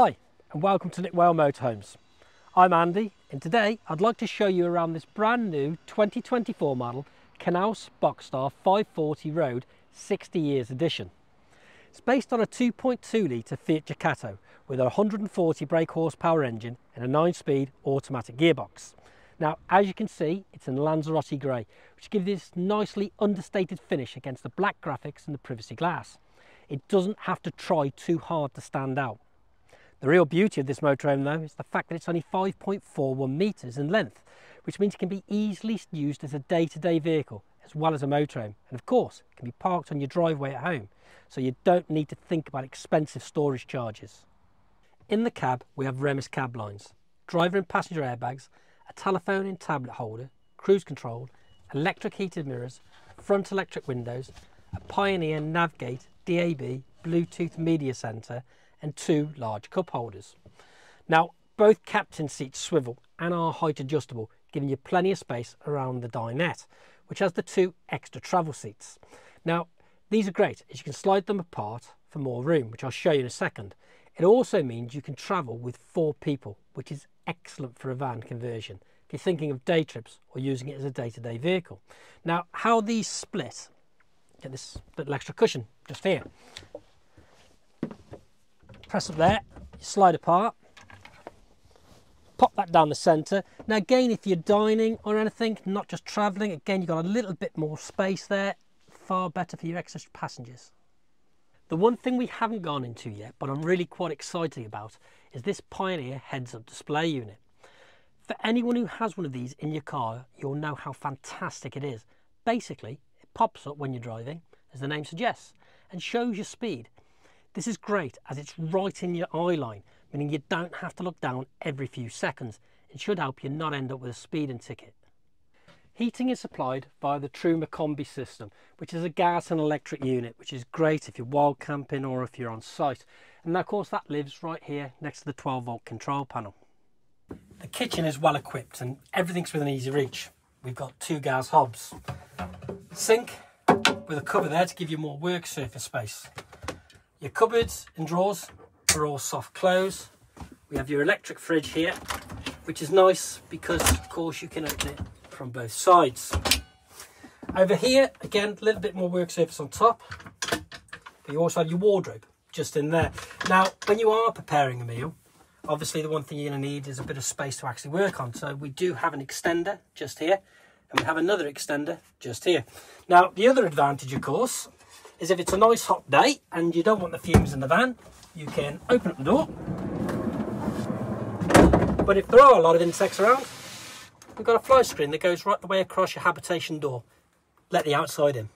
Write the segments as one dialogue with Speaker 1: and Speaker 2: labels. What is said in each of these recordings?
Speaker 1: Hi and welcome to Nick Motorhomes. I'm Andy and today I'd like to show you around this brand new 2024 model Knaus Boxstar 540 Road 60 years edition. It's based on a 2.2 litre Fiat Ducato with a 140 brake horsepower engine and a 9-speed automatic gearbox. Now, as you can see, it's in Lanzarote grey, which gives this nicely understated finish against the black graphics and the privacy glass. It doesn't have to try too hard to stand out. The real beauty of this motorhome though is the fact that it's only 5.41 metres in length, which means it can be easily used as a day-to-day -day vehicle as well as a motorhome. And of course, it can be parked on your driveway at home, so you don't need to think about expensive storage charges. In the cab, we have Remis cab lines, driver and passenger airbags, a telephone and tablet holder, cruise control, electric heated mirrors, front electric windows, a Pioneer NavGate DAB Bluetooth media center and two large cup holders. Now, both captain seats swivel and are height adjustable, giving you plenty of space around the dinette, which has the two extra travel seats. Now, these are great as you can slide them apart for more room, which I'll show you in a second. It also means you can travel with four people, which is excellent for a van conversion if you're thinking of day trips or using it as a day-to-day -day vehicle. Now, how these split, get this little extra cushion just here press up there, slide apart, pop that down the centre. Now again, if you're dining or anything, not just travelling, again, you've got a little bit more space there, far better for your extra passengers. The one thing we haven't gone into yet, but I'm really quite excited about, is this Pioneer heads-up display unit. For anyone who has one of these in your car, you'll know how fantastic it is. Basically, it pops up when you're driving, as the name suggests, and shows your speed. This is great as it's right in your eye line, meaning you don't have to look down every few seconds. It should help you not end up with a speeding ticket. Heating is supplied via the Truma Combi system, which is a gas and electric unit, which is great if you're wild camping or if you're on site. And of course that lives right here next to the 12 volt control panel. The kitchen is well equipped and everything's within easy reach. We've got two gas hobs, sink with a cover there to give you more work surface space. Your cupboards and drawers are all soft close. We have your electric fridge here, which is nice because of course you can open it from both sides. Over here, again, a little bit more work surface on top. But you also have your wardrobe just in there. Now, when you are preparing a meal, obviously the one thing you're going to need is a bit of space to actually work on. So we do have an extender just here, and we have another extender just here. Now, the other advantage, of course, is if it's a nice hot day and you don't want the fumes in the van, you can open up the door. But if there are a lot of insects around, we've got a fly screen that goes right the way across your habitation door. Let the outside in.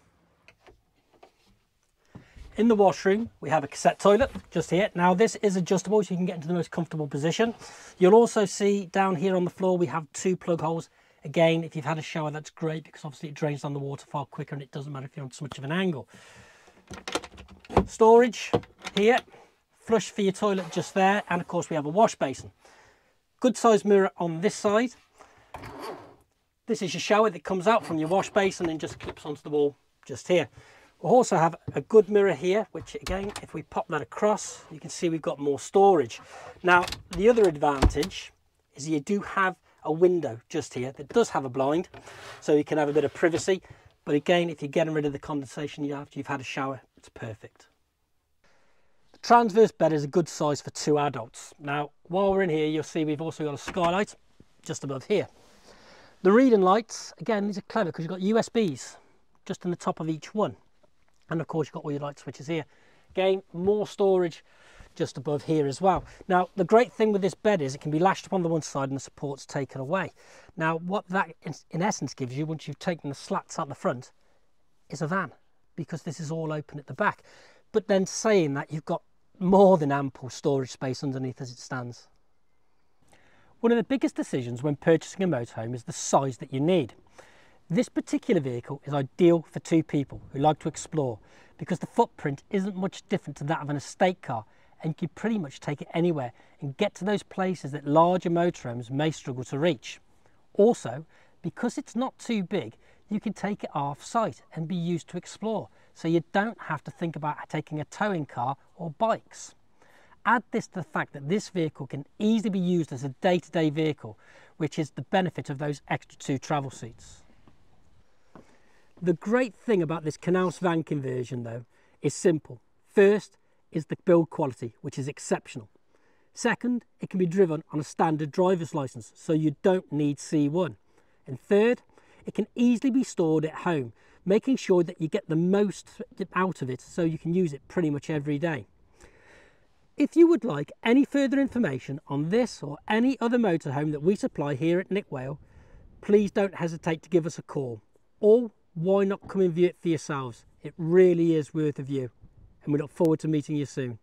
Speaker 1: In the washroom, we have a cassette toilet just here. Now this is adjustable so you can get into the most comfortable position. You'll also see down here on the floor, we have two plug holes. Again, if you've had a shower, that's great because obviously it drains down the water far quicker and it doesn't matter if you're on so much of an angle. Storage here, flush for your toilet just there, and of course we have a wash basin. Good sized mirror on this side. This is your shower that comes out from your wash basin and just clips onto the wall just here. We'll also have a good mirror here, which again, if we pop that across, you can see we've got more storage. Now, the other advantage is you do have a window just here that does have a blind, so you can have a bit of privacy. But again, if you're getting rid of the condensation after you've had a shower, it's perfect. The transverse bed is a good size for two adults. Now, while we're in here, you'll see we've also got a skylight just above here. The reading lights, again, these are clever because you've got USBs just in the top of each one. And of course, you've got all your light switches here. Again, more storage just above here as well. Now, the great thing with this bed is it can be lashed upon the one side and the support's taken away. Now, what that in essence gives you, once you've taken the slats out the front, is a van, because this is all open at the back. But then saying that, you've got more than ample storage space underneath as it stands. One of the biggest decisions when purchasing a motorhome is the size that you need. This particular vehicle is ideal for two people who like to explore because the footprint isn't much different to that of an estate car and you can pretty much take it anywhere and get to those places that larger motorhomes may struggle to reach. Also, because it's not too big, you can take it off site and be used to explore, so you don't have to think about taking a towing car or bikes. add this to the fact that this vehicle can easily be used as a day-to-day -day vehicle, which is the benefit of those extra two travel seats. The great thing about this Knaus van conversion though is simple. First is the build quality, which is exceptional. Second, it can be driven on a standard driver's license, so you don't need C1. And third, it can easily be stored at home, making sure that you get the most out of it so you can use it pretty much every day. If you would like any further information on this or any other motorhome that we supply here at Nick Whale, please don't hesitate to give us a call. Or why not come and view it for yourselves? It really is worth a view. And we look forward to meeting you soon.